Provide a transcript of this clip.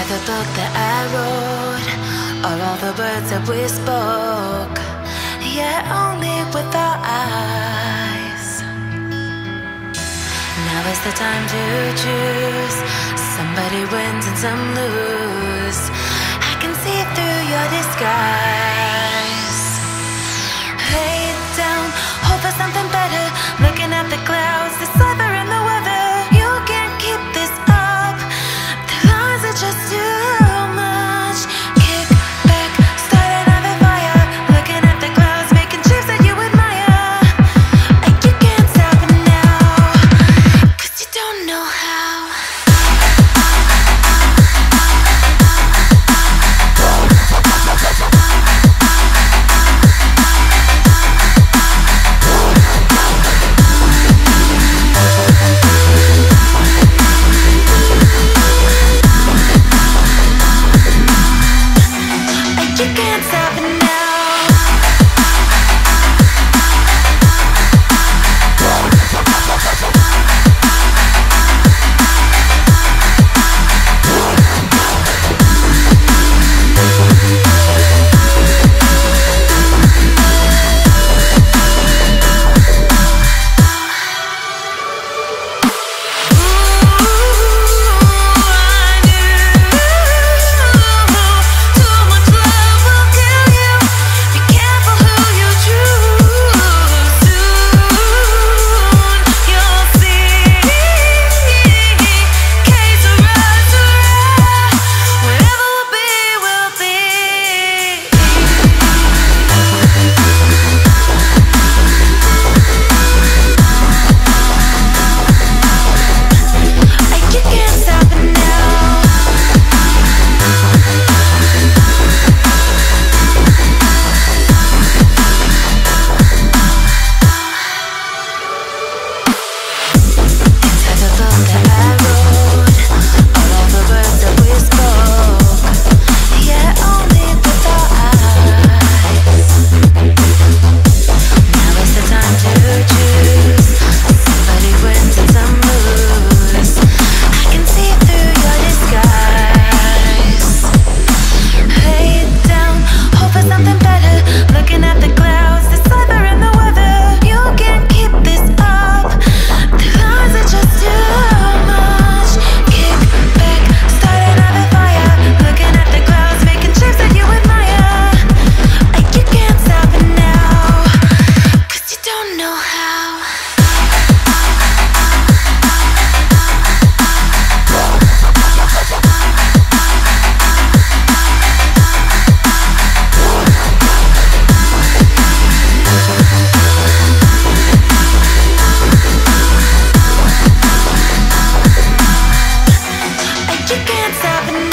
book that I wrote, all the words that we spoke, yet only with our eyes. Now is the time to choose. Somebody wins and some lose. I can see through your disguise. what's happening?